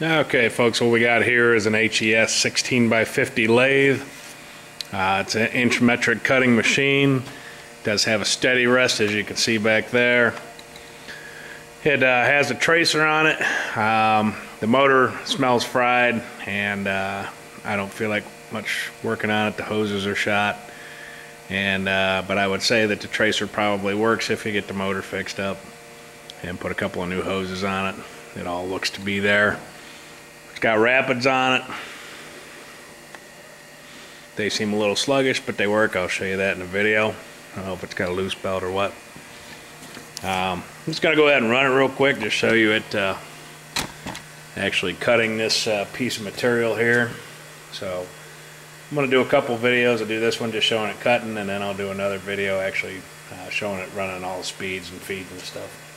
Okay, folks, what we got here is an HES 16 by 50 lathe. Uh, it's an inch metric cutting machine. It does have a steady rest, as you can see back there. It uh, has a tracer on it. Um, the motor smells fried, and uh, I don't feel like much working on it. The hoses are shot, and uh, but I would say that the tracer probably works if you get the motor fixed up and put a couple of new hoses on it. It all looks to be there. Got rapids on it. They seem a little sluggish, but they work. I'll show you that in the video. I don't know if it's got a loose belt or what. Um, I'm just going to go ahead and run it real quick to show you it uh, actually cutting this uh, piece of material here. So I'm going to do a couple videos. I'll do this one just showing it cutting, and then I'll do another video actually uh, showing it running all the speeds and feeds and stuff.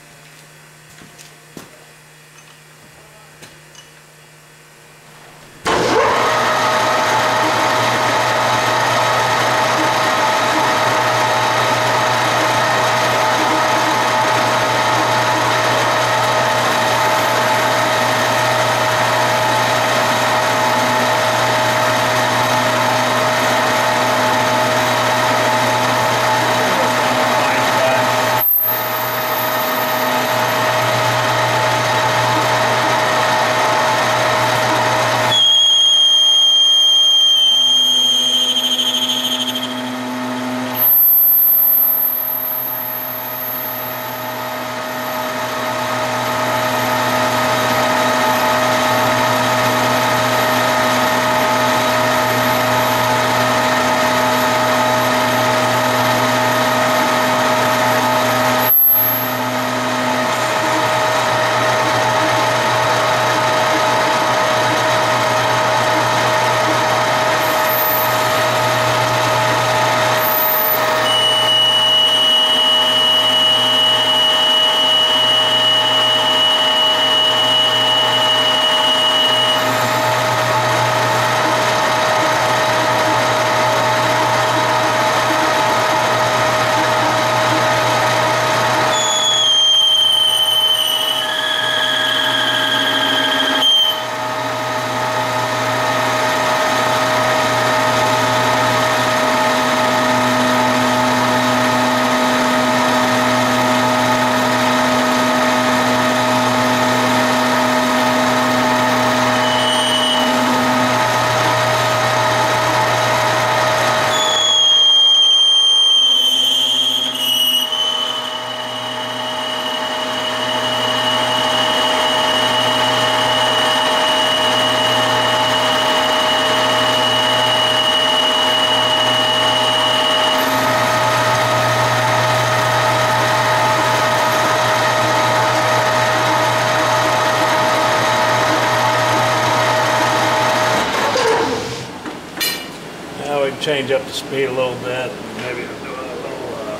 Now we can change up the speed a little bit. And maybe do a little uh,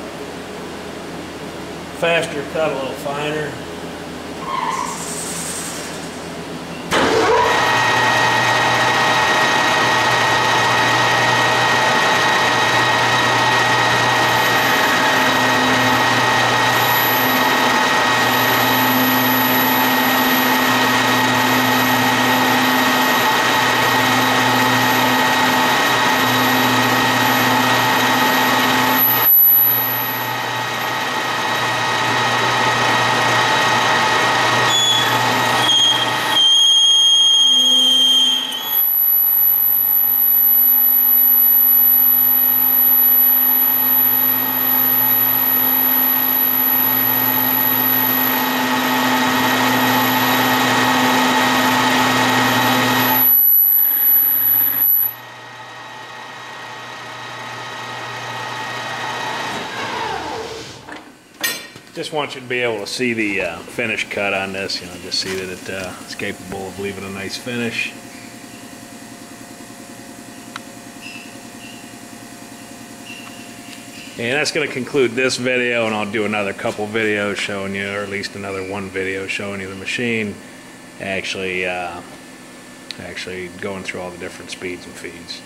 faster cut, a little finer. Just want you to be able to see the uh, finish cut on this, you know, just see that it, uh, it's capable of leaving a nice finish. And that's going to conclude this video, and I'll do another couple videos showing you, or at least another one video showing you the machine actually, uh, actually going through all the different speeds and feeds.